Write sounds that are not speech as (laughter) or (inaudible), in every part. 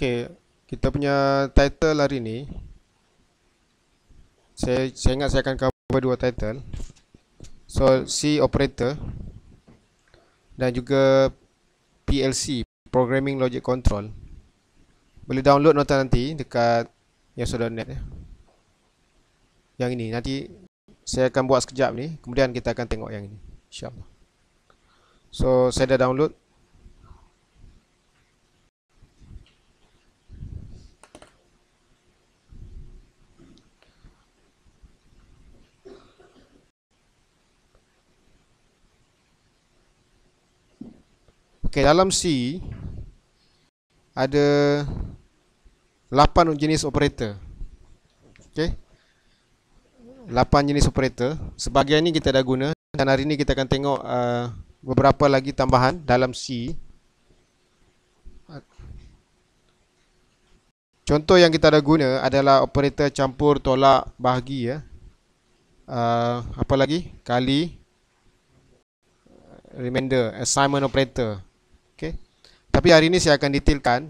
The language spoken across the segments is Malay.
Okay, kita punya title hari ni saya, saya ingat saya akan cover dua title. So, C operator dan juga PLC, Programming Logic Control. Boleh download nota nanti dekat yaso.net ya. Yang ini, nanti saya akan buat sekejap ni Kemudian kita akan tengok yang ini InsyaAllah. So, saya dah download Okay, dalam C ada 8 jenis operator. Okay. 8 jenis operator. Sebahagian ni kita dah guna dan hari ni kita akan tengok uh, beberapa lagi tambahan dalam C. Contoh yang kita dah guna adalah operator campur tolak bahagi ya. Uh, apa lagi? Kali remainder assignment operator. Tapi hari ini saya akan detailkan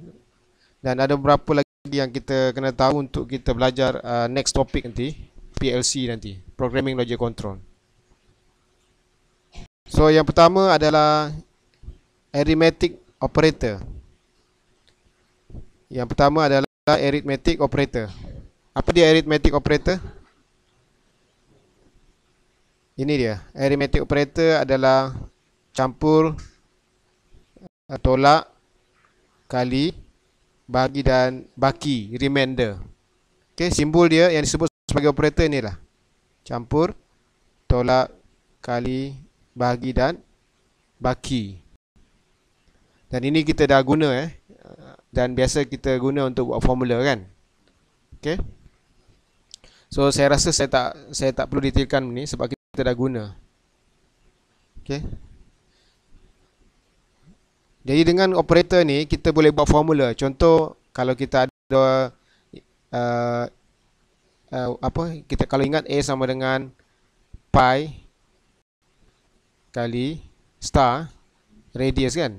dan ada beberapa lagi yang kita kena tahu untuk kita belajar uh, next topic nanti, PLC nanti, Programming Logic Control. So yang pertama adalah arithmetic operator. Yang pertama adalah arithmetic operator. Apa dia arithmetic operator? Ini dia. Arithmetic operator adalah campur tolak kali bagi dan baki remainder. Okey, simbol dia yang disebut sebagai operator inilah. Campur tolak kali bagi dan baki. Dan ini kita dah guna eh. Dan biasa kita guna untuk buat formula kan. Okey. So saya rasa saya tak saya tak perlu detailkan ni sebab kita dah guna. Okey. Jadi dengan operator ni kita boleh buat formula. Contoh kalau kita ada uh, uh, apa kita kalau ingat A sama dengan pi kali star radius kan.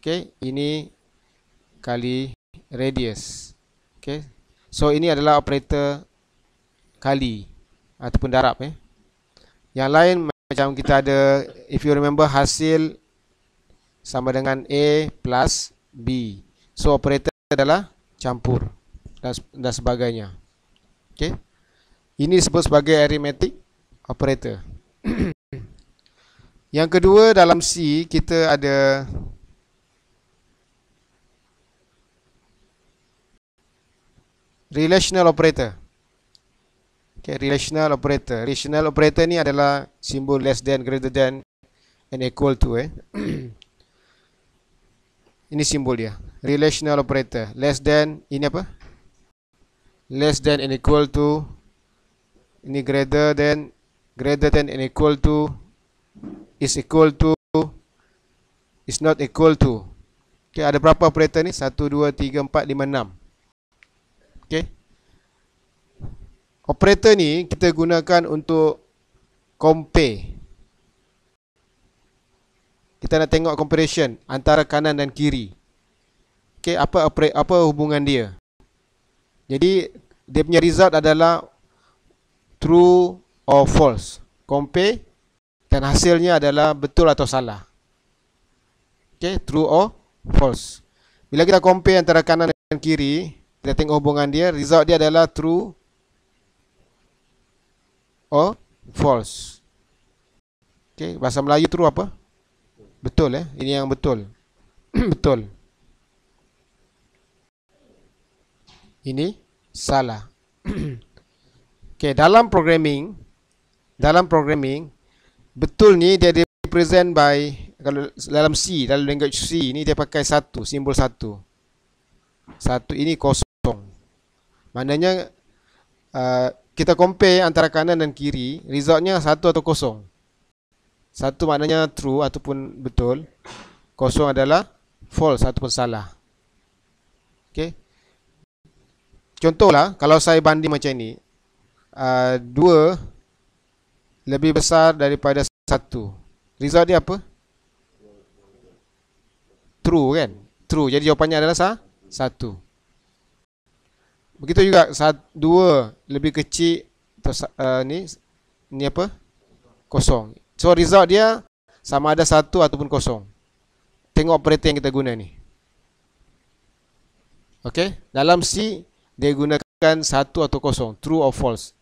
Okey, ini kali radius. Okey. So ini adalah operator kali ataupun darab eh. Yang lain macam kita ada if you remember hasil sama dengan A plus B. So operator adalah campur dan, dan sebagainya. Okay. Ini disebut sebagai arithmetic operator. (clears throat) Yang kedua dalam C kita ada relational operator. Okay, relational operator. Relational operator ni adalah simbol less than, greater than and equal to eh. (clears throat) Ini simbol dia. Relational operator. Less than. Ini apa? Less than and equal to. Ini greater than. Greater than and equal to. Is equal to. Is not equal to. Okay, ada berapa operator ni? 1, 2, 3, 4, 5, 6. Okay. Operator ni kita gunakan untuk compare kita nak tengok comparison antara kanan dan kiri. Okey, apa apa hubungan dia? Jadi dia punya result adalah true or false. Compare dan hasilnya adalah betul atau salah. Okey, true or false. Bila kita compare antara kanan dan kiri, kita tengok hubungan dia, result dia adalah true or false. Okey, bahasa Melayu true apa? Betul eh? Ini yang betul. (clears throat) betul. Ini salah. (clears throat) okay, dalam programming, dalam programming, betul ni dia represent by kalau dalam C, dalam language C ni dia pakai satu, simbol satu. Satu ini kosong. Maknanya uh, kita compare antara kanan dan kiri, resultnya satu atau kosong. Satu maknanya true ataupun betul. Kosong adalah false ataupun salah. Okey. Contohlah kalau saya banding macam ini. Uh, dua lebih besar daripada satu. Result dia apa? True kan? True. Jadi jawapannya adalah sah? satu. Begitu juga satu, dua lebih kecil atau uh, ni ni apa? Kosong. So result dia sama ada satu ataupun kosong. Tengok operator yang kita guna ni. Okay. Dalam C dia gunakan satu atau kosong, true or false.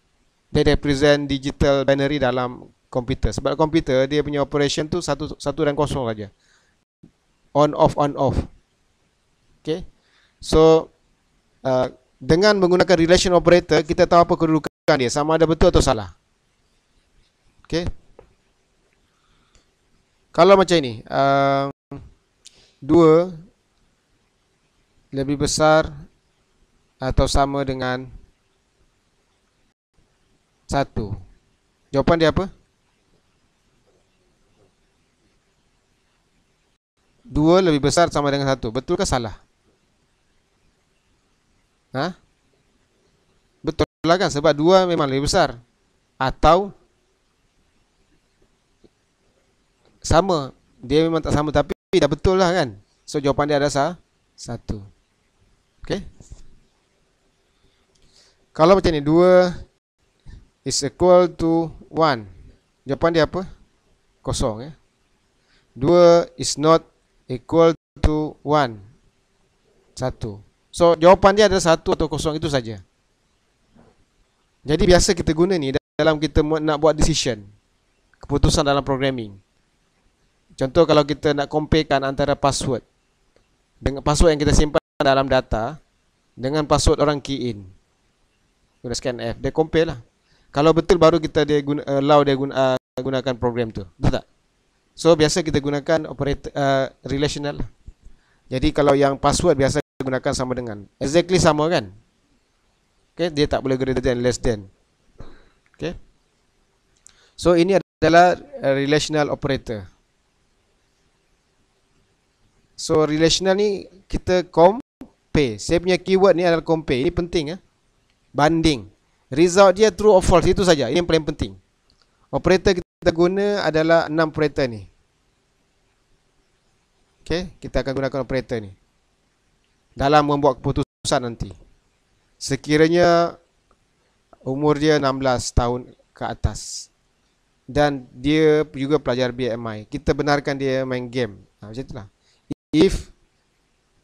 Dia represent digital binary dalam komputer. Sebab komputer dia punya operation tu satu satu dan kosong saja. On off on off. Okay. So uh, dengan menggunakan relation operator kita tahu apa kedudukan dia sama ada betul atau salah. Okay. Kalau macam ini, uh, dua lebih besar atau sama dengan satu. Jawapan dia apa? Dua lebih besar sama dengan satu. Betul ke salah? Ha? Betul lah kan? Sebab dua memang lebih besar. Atau sama. Dia memang tak sama tapi dah betul lah kan? So jawapan dia ada sah? Satu. Okay? Kalau macam ni, dua is equal to one. Jawapan dia apa? Kosong ya. Dua is not equal to one. Satu. So jawapan dia adalah satu atau kosong itu saja. Jadi biasa kita guna ni dalam kita nak buat decision. Keputusan dalam programming. Contoh kalau kita nak comparekan antara password. Dengan password yang kita simpan dalam data. Dengan password orang key in. Guna scan F. Dia compare lah. Kalau betul baru kita dia guna, allow dia guna, uh, gunakan program tu. Betul tak? So biasa kita gunakan operator uh, relational lah. Jadi kalau yang password biasa gunakan sama dengan exactly sama kan okay dia tak boleh greater than less than okay so ini adalah relational operator so relational ni kita compare saya punya keyword ni adalah compare ini penting ya banding. Result dia true or false itu saja. Ini yang paling penting. Operator kita guna adalah enam operator ni. Okay, kita akan gunakan operator ni. Dalam membuat keputusan nanti. Sekiranya umur dia 16 tahun ke atas. Dan dia juga pelajar BMI, kita benarkan dia main game. Ha, macam itulah. If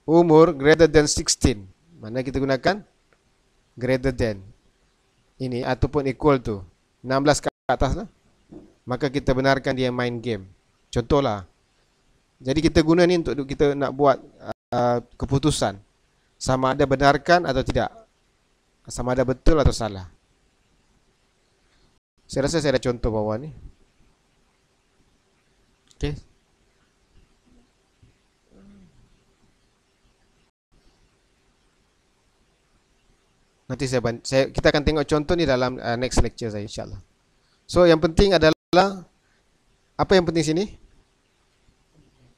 umur greater than 16, mana kita gunakan? Greater than. Ini ataupun equal to. 16 ke atas lah. Maka kita benarkan dia main game. Contohlah. Jadi kita guna ni untuk kita nak buat Uh, keputusan. Sama ada benarkan atau tidak. Sama ada betul atau salah. Saya rasa saya ada contoh bawah ni. Okey nanti saya, saya kita akan tengok contoh ni dalam uh, next lecture saya insyaallah so yang penting adalah apa yang penting sini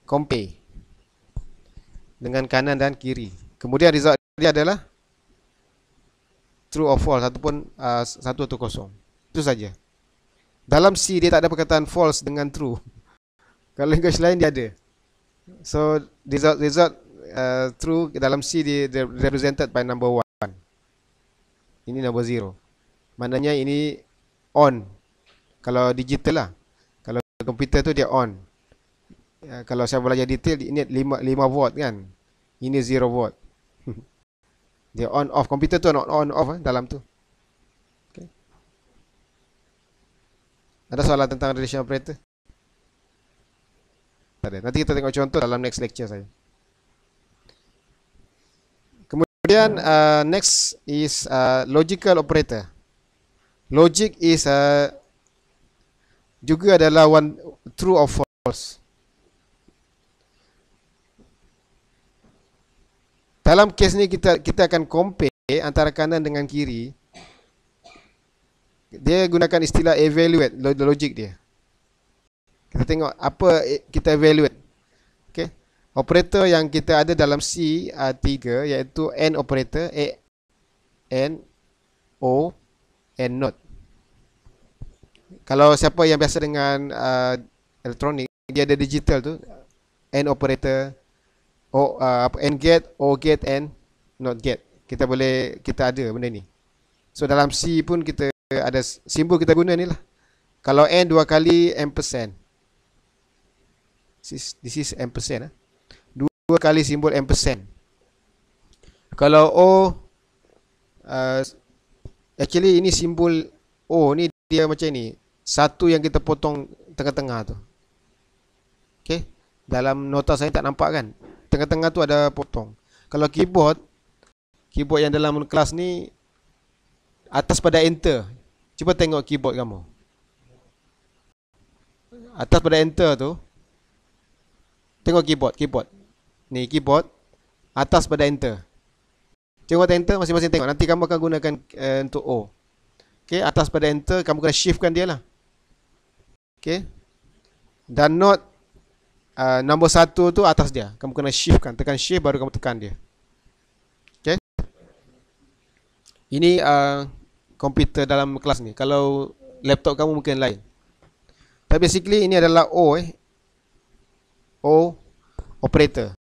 compare dengan kanan dan kiri. Kemudian result dia adalah true or false ataupun uh, satu atau kosong. Itu saja. Dalam C dia tak ada perkataan false dengan true. (laughs) Kalau language lain dia ada. So result result uh, true dalam C dia represented by number one. Ini number zero. Maknanya ini on. Kalau digital lah. Kalau komputer tu dia on. Ya, kalau saya belajar detail ini 5 5 volt kan. Ini 0 volt. (laughs) Dia on off komputer tu on on off eh, dalam tu. Okay. Ada soalan tentang relation operator? Tak ada. Nanti kita tengok contoh dalam next lecture saya. Kemudian uh, next is uh, logical operator. Logic is uh, juga adalah one true or false. Dalam kes ni kita kita akan compare antara kanan dengan kiri. Dia gunakan istilah evaluate logik dia. Kita tengok apa kita evaluate. Operator yang kita ada dalam C uh, 3 iaitu N operator A N O N not. Kalau siapa yang biasa dengan uh, elektronik dia ada digital tu N operator O uh, N get O get N not get. Kita boleh kita ada benda ni. So dalam C pun kita ada simbol kita guna ni lah. Kalau N dua kali M percent. This is, this is M percent. Eh? Dua kali simbol M percent. Kalau O, uh, actually ini simbol O ni dia macam ni. Satu yang kita potong tengah-tengah tu. Okay. Dalam nota saya tak nampak kan. Tengah-tengah tu ada potong. Kalau keyboard, keyboard yang dalam kelas ni atas pada enter. Cuba tengok keyboard kamu. Atas pada enter tu. Tengok keyboard, keyboard. Ni keyboard. Atas pada enter. Tengok enter masing-masing tengok. Nanti kamu akan gunakan uh, untuk O. Okay, atas pada enter kamu kena shiftkan dia lah. Okay. Dan note uh, nombor satu tu atas dia. Kamu kena shiftkan. Tekan shift baru kamu tekan dia. Okay. Ini uh, komputer dalam kelas ni. Kalau laptop kamu mungkin lain. Tapi basically ini adalah O eh. O operator.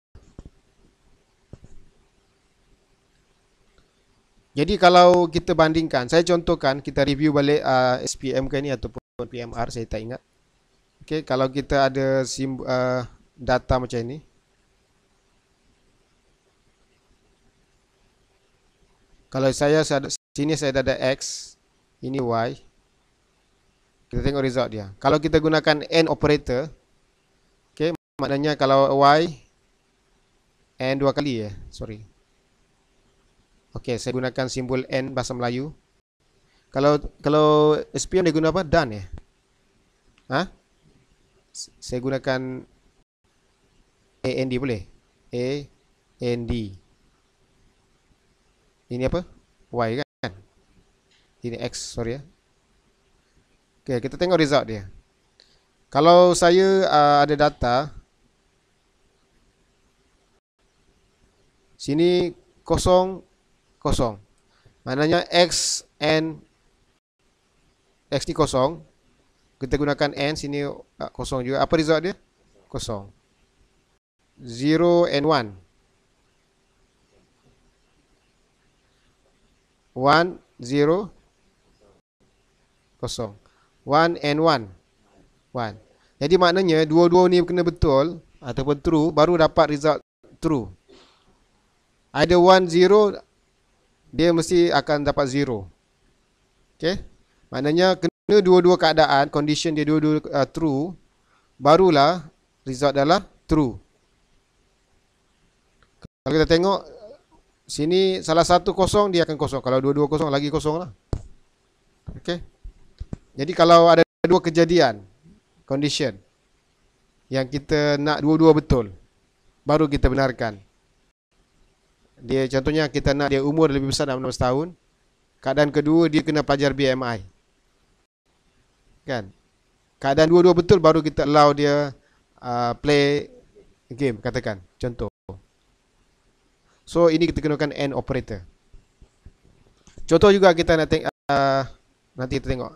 Jadi kalau kita bandingkan, saya contohkan kita review balik uh, SPM ke ni ataupun PMR, saya tak ingat. Okay, kalau kita ada sim, uh, data macam ini. Kalau saya, sini saya ada X, ini Y. Kita tengok result dia. Kalau kita gunakan AND operator, okay, maknanya kalau Y, AND dua kali ya, sorry. Okey, saya gunakan simbol N bahasa Melayu. Kalau kalau SPM dia guna apa? Dan ya. Ha? Saya gunakan AND boleh? A N D. Ini apa? Y kan? Ini X, sorry ya. Okey, kita tengok result dia. Kalau saya uh, ada data sini kosong kosong. Maknanya X N X ni kosong. Kita gunakan N sini uh, kosong juga. Apa result dia? Kosong. 0 and 1. 1, 0, kosong. 1 and 1. 1. Jadi maknanya dua-dua ni kena betul ataupun true baru dapat result true. Ada 1, 0 dia mesti akan dapat zero. Okay. Maknanya kena dua-dua keadaan, condition dia dua-dua uh, true, barulah result adalah true. Kalau kita tengok, sini salah satu kosong, dia akan kosong. Kalau dua-dua kosong, lagi kosong lah. Okay. Jadi kalau ada dua kejadian, condition, yang kita nak dua-dua betul, baru kita benarkan dia contohnya kita nak dia umur lebih besar dalam 16 tahun. Keadaan kedua dia kena pelajar BMI. Kan? Keadaan dua-dua betul baru kita allow dia uh, play game katakan. Contoh. So ini kita gunakan AND operator. Contoh juga kita nak tengok uh, nanti kita tengok.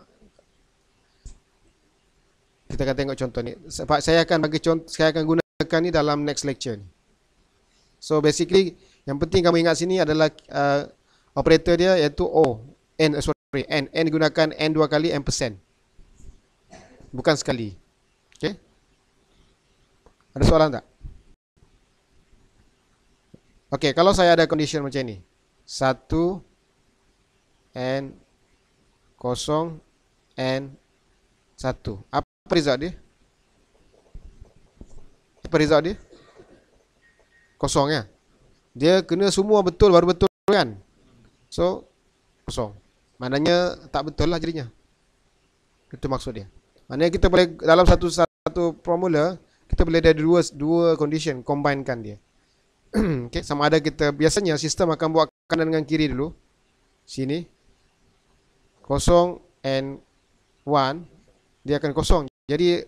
Kita akan tengok contoh ni. Sebab saya akan bagi contoh saya akan gunakan ni dalam next lecture ni. So basically yang penting kamu ingat sini adalah uh, operator dia iaitu O. N, uh, sorry, N. N gunakan N dua kali, N persen. Bukan sekali. Okay. Ada soalan tak? Okay, kalau saya ada condition macam ni. Satu, N, kosong, N, satu. Apa result dia? Apa result dia? Kosong ya? Dia kena semua betul baru betul kan? So kosong. Maknanya tak betul lah jadinya. Itu maksud dia. Maknanya kita boleh dalam satu satu formula kita boleh ada dua dua condition combinekan dia. (clears throat) Okay, sama ada kita biasanya sistem akan buat kanan dengan kiri dulu. Sini. Kosong and one dia akan kosong. Jadi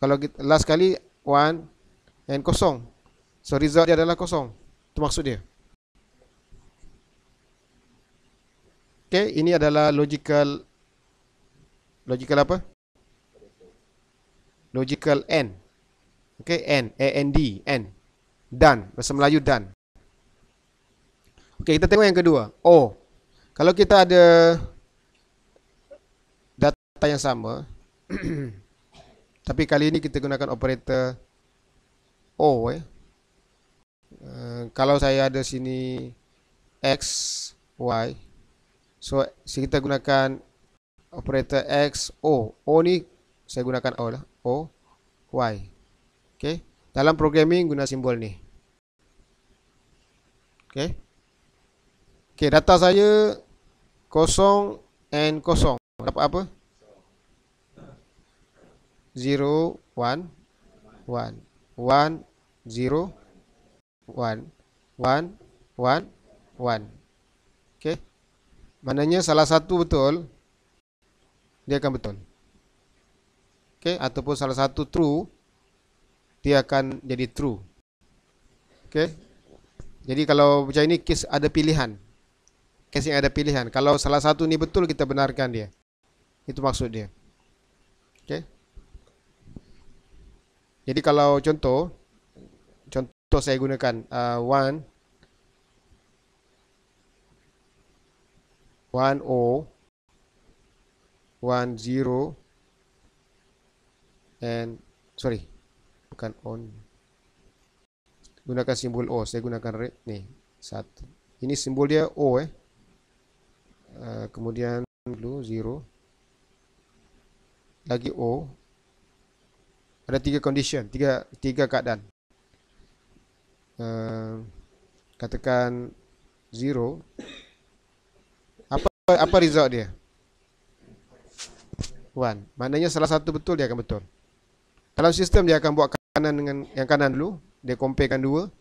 kalau kita, last kali one and kosong. So result dia adalah kosong itu maksud dia. Okay, ini adalah logical logical apa? Logical N. Okay, N, A N D, N. Dan, bahasa Melayu dan. Okey, kita tengok yang kedua. O. Kalau kita ada data yang sama, (clears throat) tapi kali ini kita gunakan operator O. Eh. Uh, kalau saya ada sini X, Y. So, kita gunakan operator X, O. O ni saya gunakan O lah. O, Y. Okay. Dalam programming guna simbol ni. Okay. Okay, data saya kosong and kosong. Dapat apa? 0, 1, 1, 1, 0, 1, 1, 1, 1. Okay. Maknanya salah satu betul, dia akan betul. Okay. Ataupun salah satu true, dia akan jadi true. Okay. Jadi kalau macam ini, case ada pilihan case yang ada pilihan. Kalau salah satu ni betul, kita benarkan dia. Itu maksud dia. Okay. Jadi kalau contoh, contoh saya gunakan uh, one, one o, one zero, and sorry, bukan on. Gunakan simbol o. Saya gunakan red ni satu. Ini simbol dia o eh. Uh, kemudian dulu zero lagi o ada tiga condition tiga tiga keadaan uh, katakan zero apa apa result dia one maknanya salah satu betul dia akan betul dalam sistem dia akan buat kanan dengan yang kanan dulu dia comparekan dua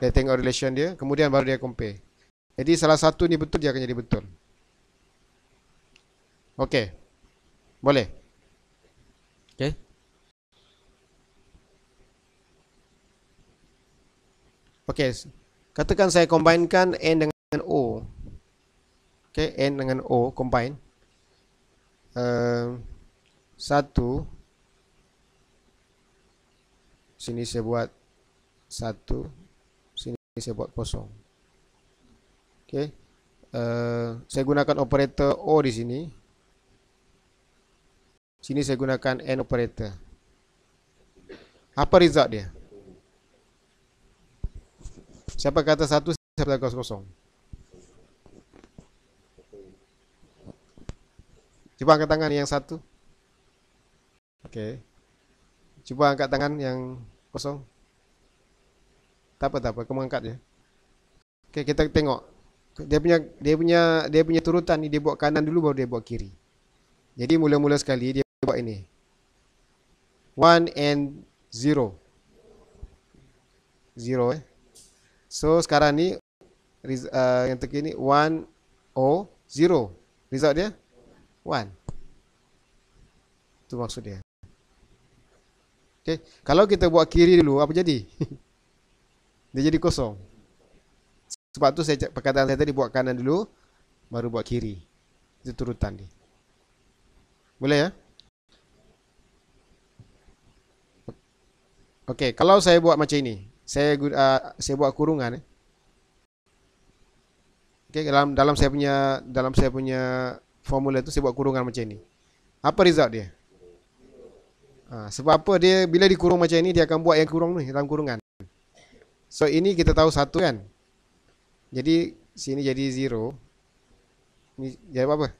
dia tengok relation dia kemudian baru dia compare jadi salah satu ni betul dia akan jadi betul. Okey. Boleh. Okey. Okey. Katakan saya combinekan n dengan o. Okey, n dengan o combine. Uh, satu. Sini saya buat satu. Sini saya buat kosong. Okay. Uh, saya gunakan operator O di sini. Sini saya gunakan N operator. Apa result dia? Siapa kata satu, siapa kata kosong? Cuba angkat tangan yang satu. Okey. Cuba angkat tangan yang kosong. Tak apa, tak apa. Kamu angkat je. Okey, kita tengok dia punya dia punya dia punya turutan ni dia buat kanan dulu baru dia buat kiri. Jadi mula-mula sekali dia buat ini. 1 and 0. 0 eh. So sekarang ni uh, yang terkini ni 1 o 0. Result dia 1. Itu maksud dia. Okay. Kalau kita buat kiri dulu apa jadi? (laughs) dia jadi kosong. Sebab tu saya perkataan saya tadi buat kanan dulu baru buat kiri. Itu turutan dia. Boleh ya? Okey, kalau saya buat macam ini, saya uh, saya buat kurungan eh. Okey, dalam dalam saya punya dalam saya punya formula tu saya buat kurungan macam ini. Apa result dia? Ha, sebab apa dia bila dikurung macam ini dia akan buat yang kurung ni dalam kurungan. So ini kita tahu satu kan. Jadi sini jadi zero. Ni jadi apa?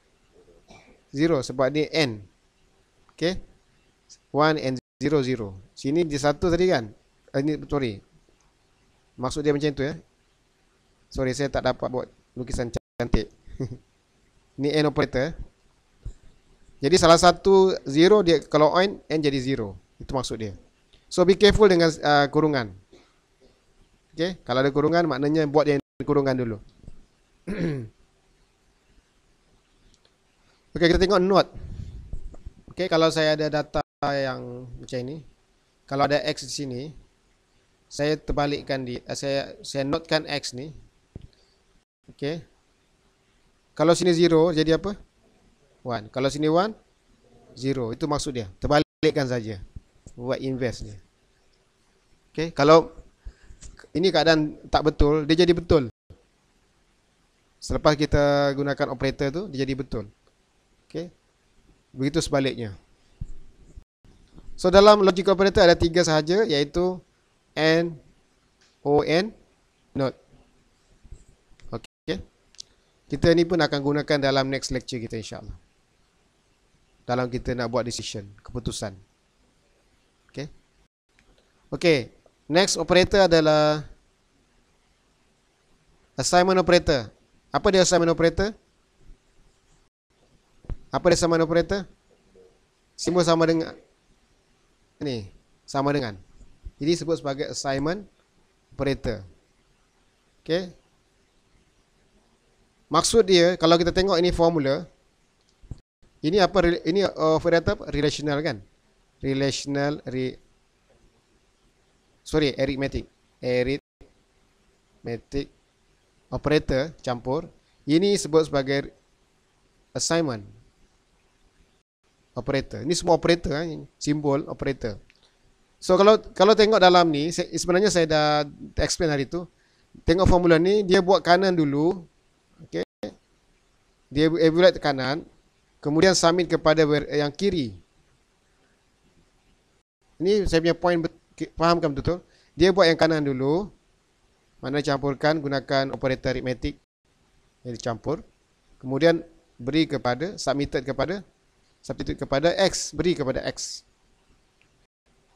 Zero sebab ni n. Okay. One and zero zero. Sini di satu tadi kan? Eh, ini sorry. Maksud dia macam tu ya. Sorry saya tak dapat buat lukisan cantik. (laughs) ni n operator. Jadi salah satu zero dia kalau n n jadi zero. Itu maksud dia. So be careful dengan uh, kurungan. Okay, kalau ada kurungan maknanya buat yang kurungan dulu. (clears throat) Okey, kita tengok note. Okey, kalau saya ada data yang macam ini, kalau ada x di sini, saya terbalikkan di uh, saya saya notekan x ni. Okey. Kalau sini 0 jadi apa? 1. Kalau sini 1 0. Itu maksud dia. Terbalikkan saja. Buat inverse dia. Okey, kalau ini keadaan tak betul, dia jadi betul. Selepas kita gunakan operator tu, dia jadi betul. Okay. Begitu sebaliknya. So dalam logic operator ada tiga sahaja iaitu AND, ON, NOT. Okay. Kita ni pun akan gunakan dalam next lecture kita insyaAllah. Dalam kita nak buat decision, keputusan. Okay. Okay. Next operator adalah assignment operator. Apa dia assignment operator? Apa dia assignment operator? Simbol sama dengan ini, sama dengan. Jadi sebut sebagai assignment operator. Okay. Maksud dia kalau kita tengok ini formula ini apa ini operator relational kan? Relational re, sorry arithmetic arithmetic operator campur ini sebut sebagai assignment operator ini semua operator eh, simbol operator so kalau kalau tengok dalam ni sebenarnya saya dah explain hari tu tengok formula ni dia buat kanan dulu okey dia evaluate kanan kemudian submit kepada yang kiri ini saya punya point fahamkan betul-betul. Dia buat yang kanan dulu. Mana campurkan gunakan operator arithmetic yang dicampur. Kemudian beri kepada, submitted kepada, substitute kepada X. Beri kepada X.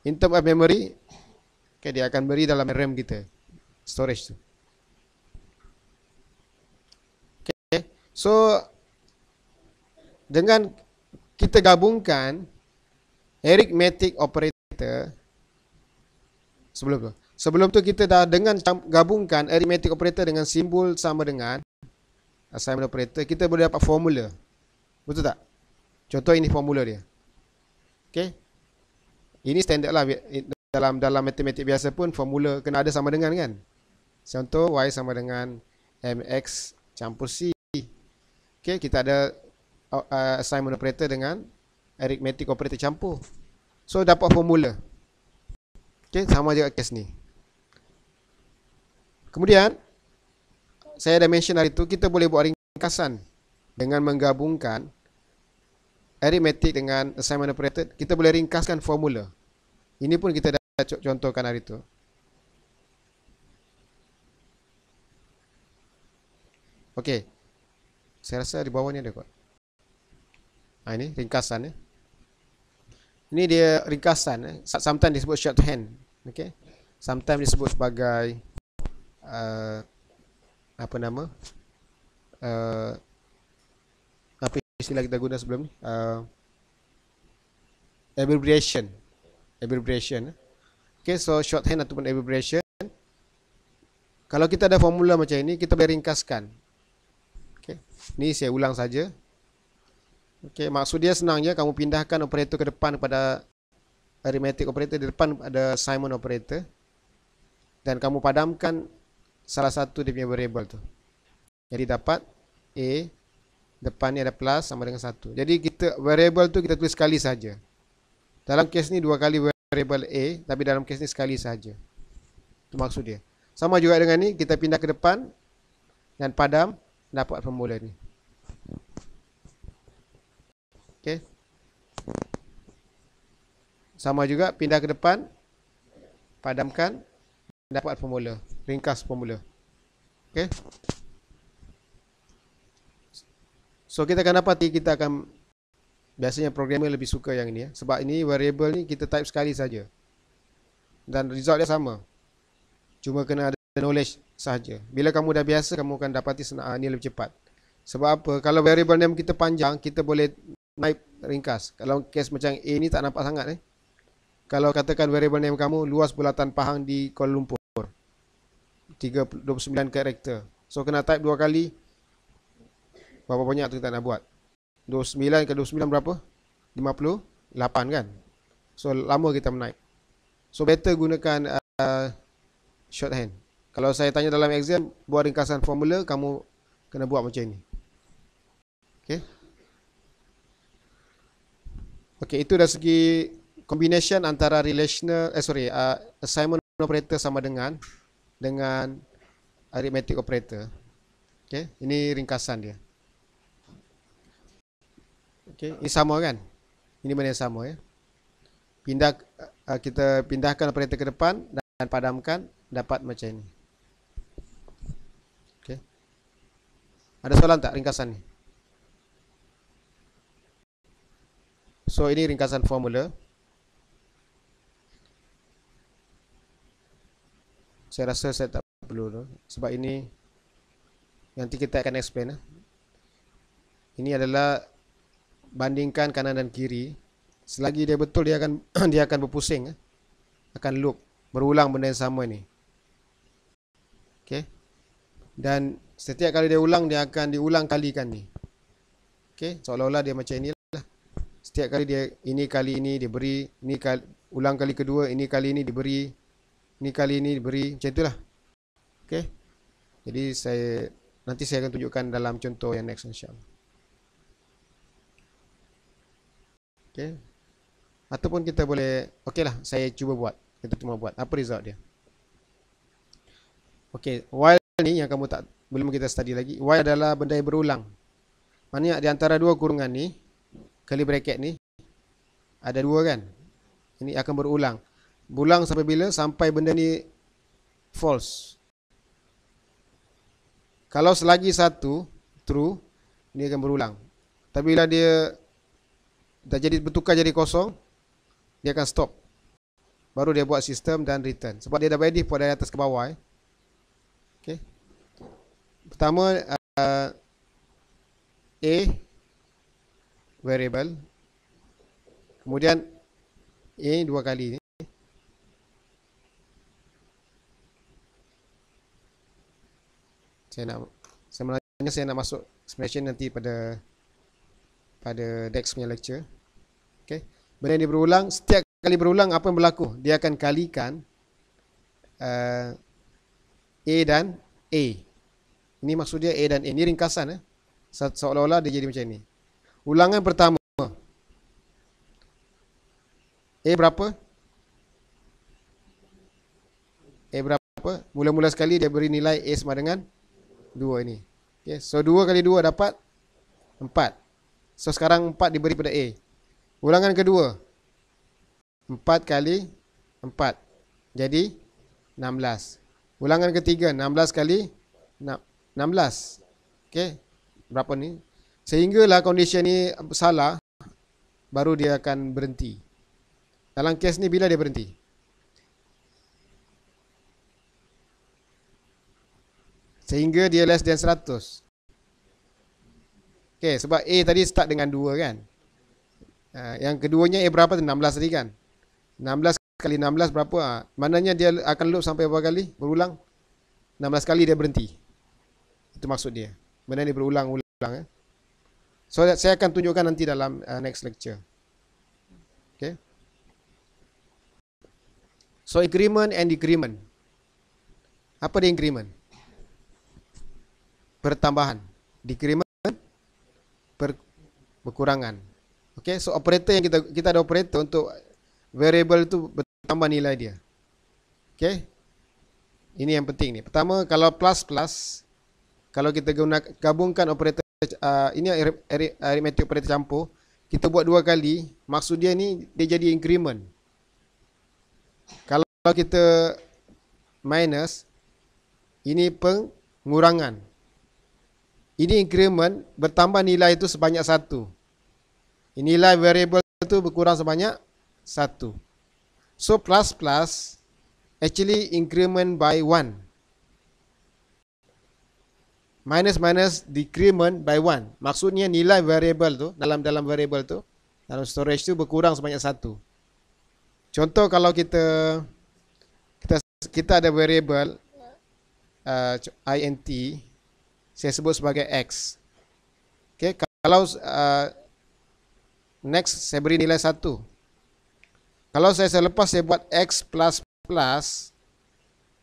In term of memory, okay, dia akan beri dalam RAM kita. Storage tu. Okay. So, dengan kita gabungkan arithmetic operator sebelum tu. Sebelum tu kita dah dengan gabungkan arithmetic operator dengan simbol sama dengan assignment operator, kita boleh dapat formula. Betul tak? Contoh ini formula dia. Okay. Ini standard lah dalam dalam matematik biasa pun formula kena ada sama dengan kan. Contoh y sama dengan mx campur c. Okay, kita ada uh, assignment operator dengan arithmetic operator campur. So dapat formula. Okay, sama juga kes ni. Kemudian, saya dah mention hari tu, kita boleh buat ringkasan dengan menggabungkan arithmetic dengan assignment operator. Kita boleh ringkaskan formula. Ini pun kita dah contohkan hari tu. Okey. Saya rasa di bawah ni ada kot. Ha, ini ringkasan. Eh. Ini dia ringkasan. Eh. Sometimes disebut shorthand. Okay. Sometimes disebut sebagai uh, apa nama? Uh, istilah kita guna sebelum ni? Uh, abbreviation. Abbreviation. Okay, so shorthand ataupun abbreviation. Kalau kita ada formula macam ini, kita boleh ringkaskan. Okay. Ni saya ulang saja. Okay, maksud dia senang je. Kamu pindahkan operator ke depan kepada arithmetic operator di depan ada Simon operator dan kamu padamkan salah satu dia punya variable tu. Jadi dapat A depan ni ada plus sama dengan 1. Jadi kita variable tu kita tulis sekali saja. Dalam kes ni dua kali variable A tapi dalam kes ni sekali saja. Itu maksud dia. Sama juga dengan ni kita pindah ke depan dan padam dapat formula ni. Okay. Sama juga pindah ke depan Padamkan Dapat formula Ringkas formula Okay So kita akan dapati kita akan Biasanya programmer lebih suka yang ini ya. Sebab ini variable ni kita type sekali saja. Dan result dia sama. Cuma kena ada knowledge saja. Bila kamu dah biasa kamu akan dapati senang ah, lebih cepat. Sebab apa? Kalau variable name kita panjang Kita boleh naik ringkas. Kalau case macam A ni tak nampak sangat eh. Kalau katakan variable name kamu luas bulatan Pahang di Kuala Lumpur. 29 karakter. So kena type dua kali berapa banyak tu kita nak buat? 29 ke 29 berapa? 58 kan? So lama kita menaik. So better gunakan uh, shorthand kalau saya tanya dalam exam buat ringkasan formula kamu kena buat macam ni. Okay. Okay, itu dari segi combination antara relational eh sorry uh, assignment operator sama dengan dengan arithmetic operator. Okey, ini ringkasan dia. Okey, ini sama kan? Ini benda yang sama ya. Pindah uh, kita pindahkan operator ke depan dan padamkan dapat macam ini. Okey. Ada soalan tak ringkasan ni? So ini ringkasan formula. Saya rasa saya tak perlu sebab ini nanti kita akan explain eh. Ini adalah bandingkan kanan dan kiri. Selagi dia betul dia akan (clears throat) dia akan berpusing eh. Akan loop berulang benda yang sama ni. Okey. Dan setiap kali dia ulang dia akan diulang kalikan ni. Okey, seolah-olah dia macam ini setiap kali dia ini kali ini diberi ini kali, ulang kali kedua ini kali ini diberi ini kali ini diberi macam itulah okey jadi saya nanti saya akan tunjukkan dalam contoh yang next insyaallah okey ataupun kita boleh okeylah saya cuba buat. Kita cuma buat. Apa result dia? Okey while ni yang kamu tak belum kita study lagi while adalah benda yang berulang. Maknanya di antara dua kurungan ni kali bracket ni ada dua kan? Ini akan berulang. Berulang sampai bila? Sampai benda ni false. Kalau selagi satu true ini akan berulang. Tapi bila dia dah jadi bertukar jadi kosong dia akan stop baru dia buat sistem dan return sebab dia dah ready buat dari atas ke bawah eh. okay. pertama uh, A variable kemudian a dua kali ni saya nak saya nak masuk explanation nanti pada pada next punya lecture okey benda ni berulang setiap kali berulang apa yang berlaku dia akan kalikan uh, a dan a ini maksud dia a dan a ini ringkasan eh seolah-olah dia jadi macam ni Ulangan pertama. A berapa? A berapa? Mula-mula sekali dia beri nilai A sama dengan 2 ini. Okay. So 2 kali 2 dapat 4. So sekarang 4 diberi pada A. Ulangan kedua. 4 kali 4. Jadi 16. Ulangan ketiga 16 kali 16. Okay. Berapa ni? Sehinggalah condition ni salah baru dia akan berhenti. Dalam kes ni bila dia berhenti? Sehingga dia less than 100. Okay, sebab A tadi start dengan 2 kan? Uh, yang keduanya A berapa tu? 16 tadi kan? 16 kali 16 berapa? Uh, maknanya dia akan loop sampai berapa kali? Berulang? 16 kali dia berhenti. Itu maksud dia. Benda ni berulang-ulang. Eh? So saya akan tunjukkan nanti dalam uh, next lecture. Okay. So increment and decrement. Apa dia increment? Pertambahan. Decrement per berkurangan. Okay. So operator yang kita kita ada operator untuk variable itu bertambah nilai dia. Okay. Ini yang penting ni. Pertama kalau plus plus kalau kita guna gabungkan operator uh, ini arithmetic operator campur kita buat dua kali maksud dia ni dia jadi increment kalau kita minus ini pengurangan ini increment bertambah nilai itu sebanyak satu nilai variable itu berkurang sebanyak satu so plus plus actually increment by one minus minus decrement by one. Maksudnya nilai variable tu dalam dalam variable tu dalam storage tu berkurang sebanyak satu. Contoh kalau kita kita kita ada variable uh, int saya sebut sebagai x. Okay, kalau uh, next saya beri nilai satu. Kalau saya selepas saya buat x plus plus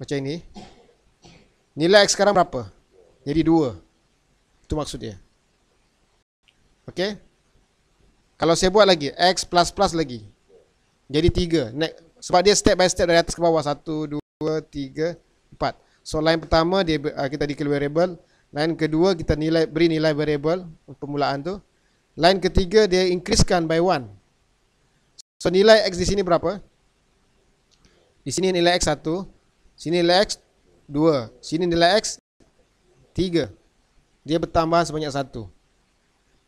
macam ini. Nilai x sekarang berapa? Jadi dua. Itu maksud dia. Okey. Kalau saya buat lagi, X plus plus lagi. Jadi tiga. Sebab dia step by step dari atas ke bawah. Satu, dua, tiga, 4. So line pertama dia uh, kita declare variable, line kedua kita nilai beri nilai variable permulaan tu. Line ketiga dia increasekan by 1. So nilai x di sini berapa? Di sini nilai x 1, sini nilai x 2, sini nilai x 3. Dia bertambah sebanyak 1.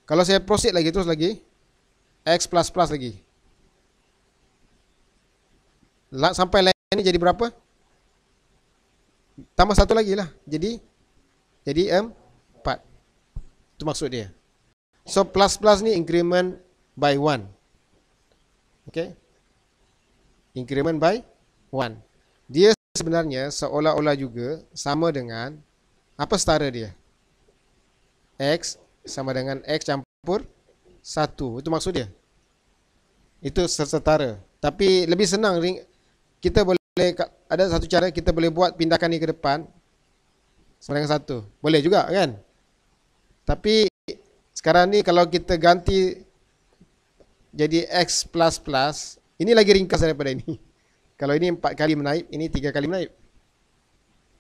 Kalau saya proceed lagi terus lagi x lagi. Sampai line ini jadi berapa? Tambah satu lagi lah. Jadi jadi empat. Itu maksud dia. So plus plus ni increment by one. Okay. Increment by one. Dia sebenarnya seolah-olah juga sama dengan apa setara dia? X sama dengan X campur satu. Itu maksud dia. Itu setara. Tapi lebih senang kita boleh ada satu cara kita boleh buat pindahkan ni ke depan dengan satu. Boleh juga kan? Tapi sekarang ni kalau kita ganti jadi X ini lagi ringkas daripada ini. (laughs) Kalau ini empat kali menaip, ini tiga kali menaip.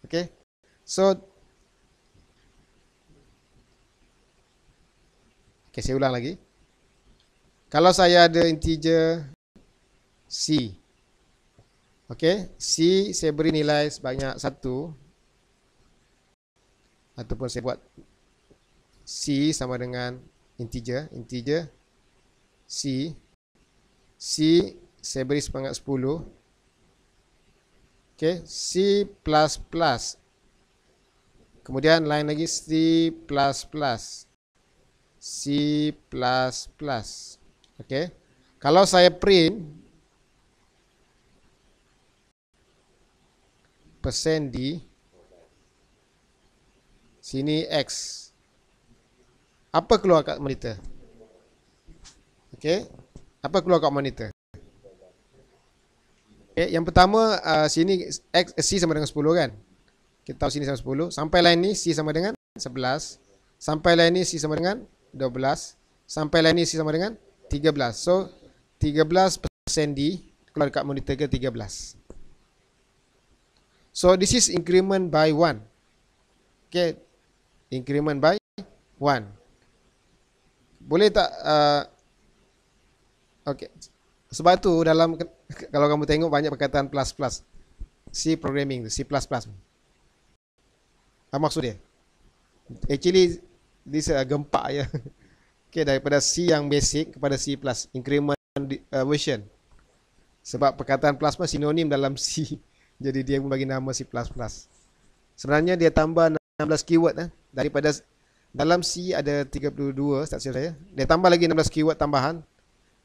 Okay. So, okay, saya ulang lagi. Kalau saya ada integer C, Okey, C saya beri nilai sebanyak 1 ataupun saya buat C sama dengan integer, integer C C saya beri sebanyak 10. Okey, C. Kemudian lain lagi C. C. Okey. Kalau saya print di sini X. Apa keluar kat monitor? Okey. Apa keluar kat monitor? Okay, yang pertama uh, sini X C sama dengan 10 kan? Kita tahu sini sama 10. Sampai line ni C sama dengan 11. Sampai line ni C sama dengan 12. Sampai line ni C sama dengan 13. So 13% D keluar dekat monitor ke 13. So this is increment by 1. Okay. Increment by 1. Boleh tak uh, Okay. Sebab tu dalam kalau kamu tengok banyak perkataan plus plus. C programming C. Apa maksud dia? Actually this a gempak ya. (laughs) Okay daripada C yang basic kepada C plus increment uh, version. Sebab perkataan plus plus sinonim dalam (laughs) C. Jadi dia pun bagi nama C++. Sebenarnya dia tambah 16 keyword eh, daripada dalam C ada 32 tak silap saya. Dia tambah lagi 16 keyword tambahan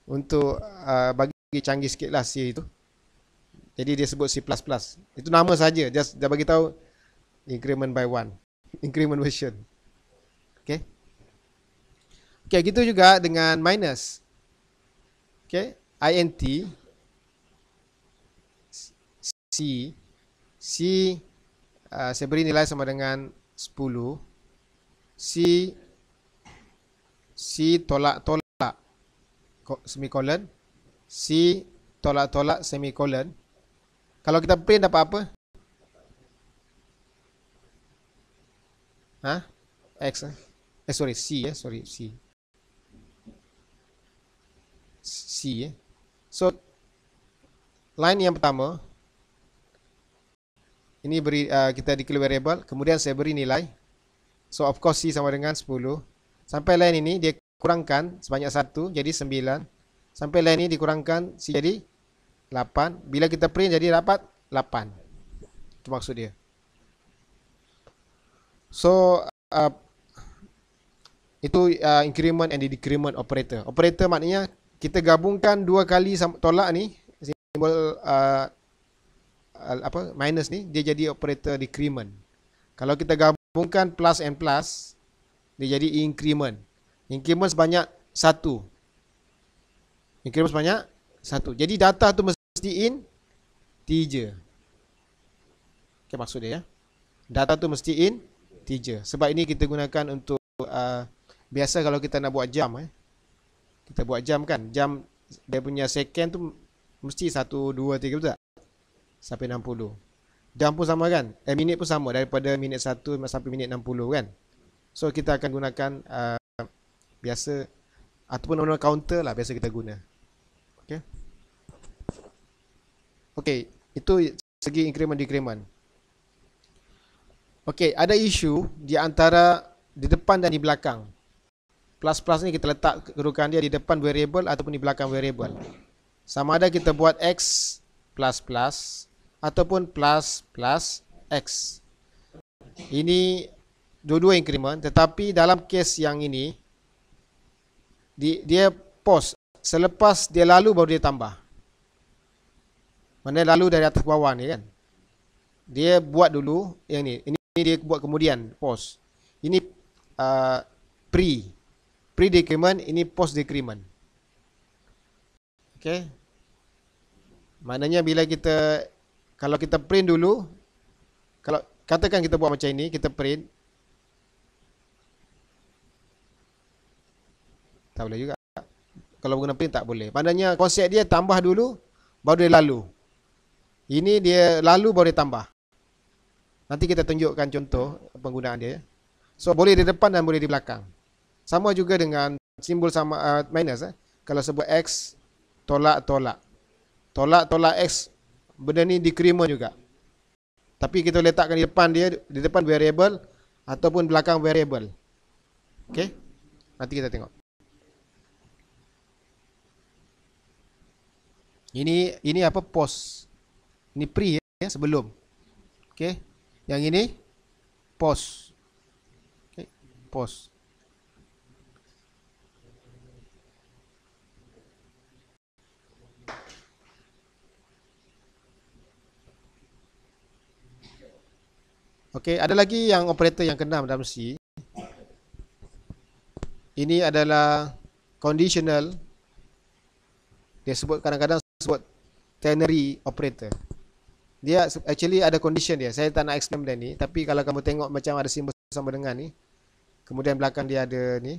untuk uh, bagi canggih sikit lah C itu. Jadi dia sebut C++. Itu nama saja. Just dia bagi tahu increment by one. (laughs) Increment version. Okay. Okay, gitu juga dengan minus. Okay. INT C C uh, saya beri nilai sama dengan 10 C C tolak-tolak semikolon C tolak-tolak semikolon kalau kita print dapat apa? Ha? X eh? eh sorry C eh sorry C C eh so line yang pertama ini beri uh, kita declare variable kemudian saya beri nilai. So of course c sama dengan 10 sampai line ini dia kurangkan sebanyak 1 jadi 9 sampai line ini dikurangkan c jadi 8 bila kita print jadi dapat 8 itu maksud dia. So uh, itu uh, increment and decrement operator. Operator maknanya kita gabungkan dua kali tolak ni simbol uh, apa minus ni dia jadi operator decrement. Kalau kita gabungkan plus and plus dia jadi increment. Increment sebanyak satu. Increment sebanyak satu. Jadi data tu mesti in integer. Okay, maksud dia ya. Data tu mesti in integer. Sebab ini kita gunakan untuk uh, biasa kalau kita nak buat jam eh. Kita buat jam kan. Jam dia punya second tu mesti 1 2 3 betul tak? Sampai 60. jam pun sama kan? Eh, minit pun sama daripada minit 1 sampai minit 60 kan? So kita akan gunakan uh, biasa ataupun nama counter lah biasa kita guna. Okay. Okay, itu segi increment decrement. Okay, ada isu di antara di depan dan di belakang. Plus plus ni kita letak kedudukan dia di depan variable ataupun di belakang variable. Sama ada kita buat x plus plus ataupun plus plus x. Ini dua-dua increment tetapi dalam kes yang ini di, dia pause selepas dia lalu baru dia tambah. Mana lalu dari atas ke bawah ni kan. Dia buat dulu yang ni. Ini dia buat kemudian pause. Ini uh, pre pre decrement ini post decrement okey maknanya bila kita kalau kita print dulu kalau katakan kita buat macam ini kita print. Tak boleh juga. Kalau guna print tak boleh. Maknanya konsep dia tambah dulu baru dia lalu. Ini dia lalu baru dia tambah. Nanti kita tunjukkan contoh penggunaan dia. So boleh di depan dan boleh di belakang. Sama juga dengan simbol sama uh, minus eh. Kalau sebut x tolak tolak. Tolak tolak x benda ni decrement juga. Tapi kita letakkan di depan dia di depan variable ataupun belakang variable. Okey. Nanti kita tengok. Ini ini apa post. Ini pre ya sebelum. Okey. Yang ini post. Okey. Post. Okey, ada lagi yang operator yang kena dalam C. Ini adalah conditional. Dia sebut kadang-kadang sebut ternary operator. Dia actually ada condition dia. Saya tak nak explain benda ni, tapi kalau kamu tengok macam ada simbol sama dengan ni, kemudian belakang dia ada ni.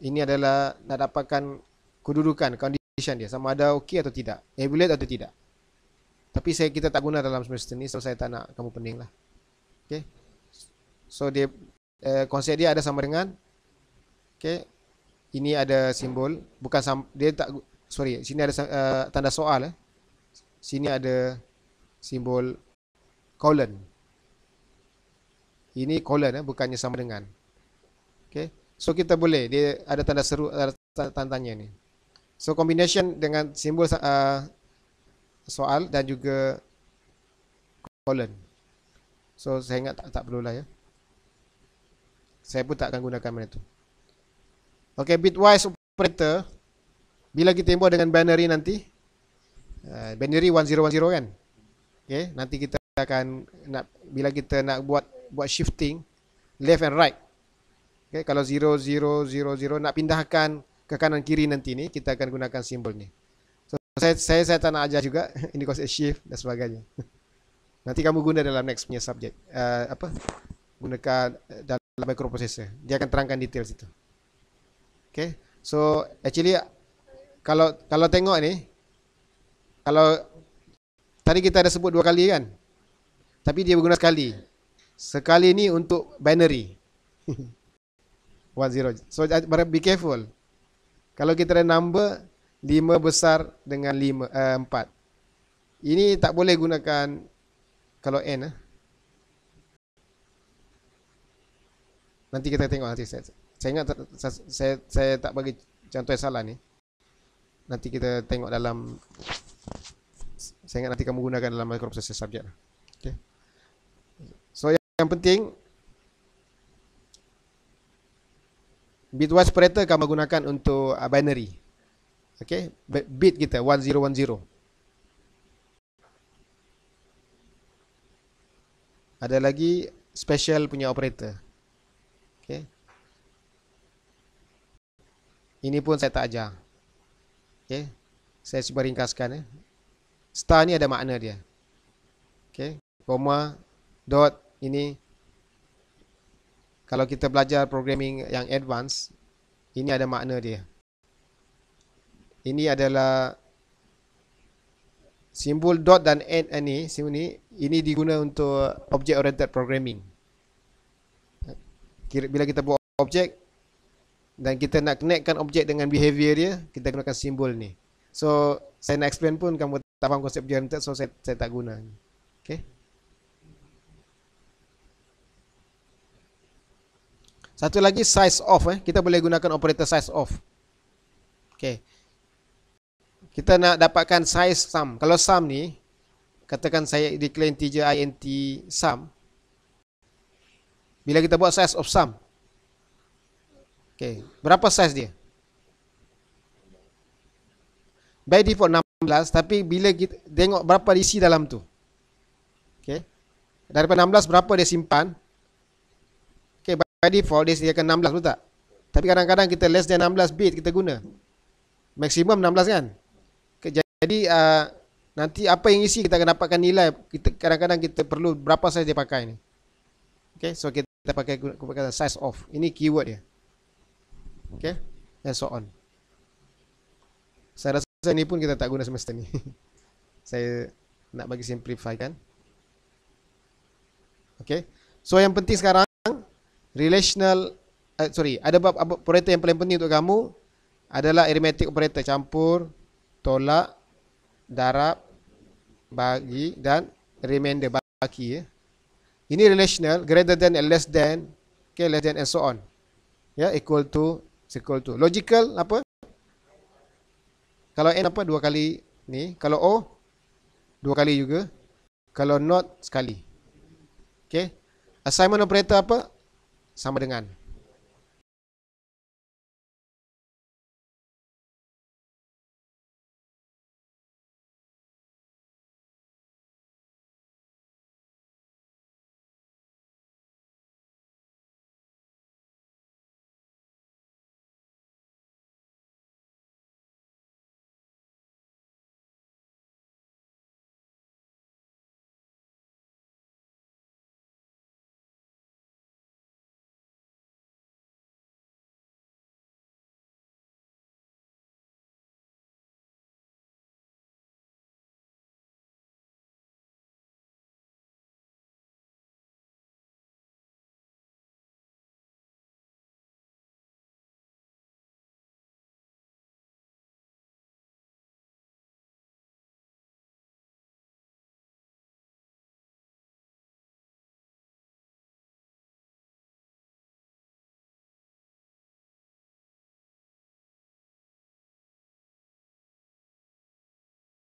Ini adalah nak dapatkan kedudukan condition dia sama ada okey atau tidak, evaluate atau tidak. Tapi saya kita tak guna dalam semester ni, so saya tak nak kamu pening lah. Okay. So dia uh, konsep dia ada sama dengan okay. Ini ada simbol bukan sam, dia tak sorry sini ada uh, tanda soal eh. Sini ada simbol colon. Ini colon eh bukannya sama dengan. Okay. So kita boleh dia ada tanda seru ada tanda tanya ni. So combination dengan simbol uh, soal dan juga colon. So saya ingat tak, tak perlulah ya. Saya pun tak akan gunakan benda tu. Okay, bitwise operator. Bila kita import dengan binary nanti. Uh, binary 1010 kan. Okay, nanti kita akan nak bila kita nak buat buat shifting left and right. Okay, kalau 0000 nak pindahkan ke kanan kiri nanti ni kita akan gunakan simbol ni. So saya saya saya tak nak ajar juga (laughs) ini konsep shift dan sebagainya. Nanti kamu guna dalam next punya subjek. Uh, apa? Gunakan dalam microprocessor. Dia akan terangkan detail situ. Okay. So actually kalau kalau tengok ni kalau tadi kita ada sebut dua kali kan. Tapi dia berguna sekali. Sekali ni untuk binary. (laughs) One zero. So be careful. Kalau kita ada number lima besar dengan lima uh, empat. Ini tak boleh gunakan kalau n eh. Nanti kita tengok nanti saya, saya ingat saya, saya saya tak bagi contoh yang salah ni. Nanti kita tengok dalam saya ingat nanti kamu gunakan dalam microprocessor subjek. Okay. So yang, yang penting bitwise operator kamu gunakan untuk uh, binary. Okay, bit kita 1010. Ada lagi special punya operator. Okay. Ini pun saya tak ajar. Okay. Saya cuba ringkaskan. Eh. Star ni ada makna dia. Okay. Koma, dot, ini. Kalau kita belajar programming yang advance, ini ada makna dia. Ini adalah simbol dot dan and ni simbol ni ini diguna untuk object oriented programming. Bila kita buat objek dan kita nak connectkan objek dengan behavior dia kita gunakan simbol ni. So saya nak explain pun kamu tak faham konsep object oriented so saya, saya tak guna. Okay? Satu lagi size of eh. Kita boleh gunakan operator size of okay kita nak dapatkan size sum. Kalau sum ni, katakan saya declare integer int sum. Bila kita buat size of sum. Okay, berapa size dia? By default 16, tapi bila kita tengok berapa isi dalam tu. Okay. Daripada 16, berapa dia simpan? Okay, by default dia sediakan 16, betul tak? Tapi kadang-kadang kita less than 16 bit kita guna. Maksimum 16 kan? Jadi uh, nanti apa yang isi kita akan dapatkan nilai. Kita kadang-kadang kita perlu berapa size dia pakai ni. Okay, so kita pakai kata size of. Ini keyword dia. Okay, and so on. Saya rasa ni pun kita tak guna semester ni. (laughs) Saya nak bagi simplify kan. Okay, so yang penting sekarang relational, uh, sorry, ada bab operator yang paling penting untuk kamu adalah arithmetic operator campur, tolak, darab, bagi dan remainder baki ya. Ini relational greater than and less than, okay, less than and so on. Ya, equal to, equal to. Logical apa? Kalau n apa dua kali ni, kalau o dua kali juga. Kalau not sekali. Okay. Assignment operator apa? Sama dengan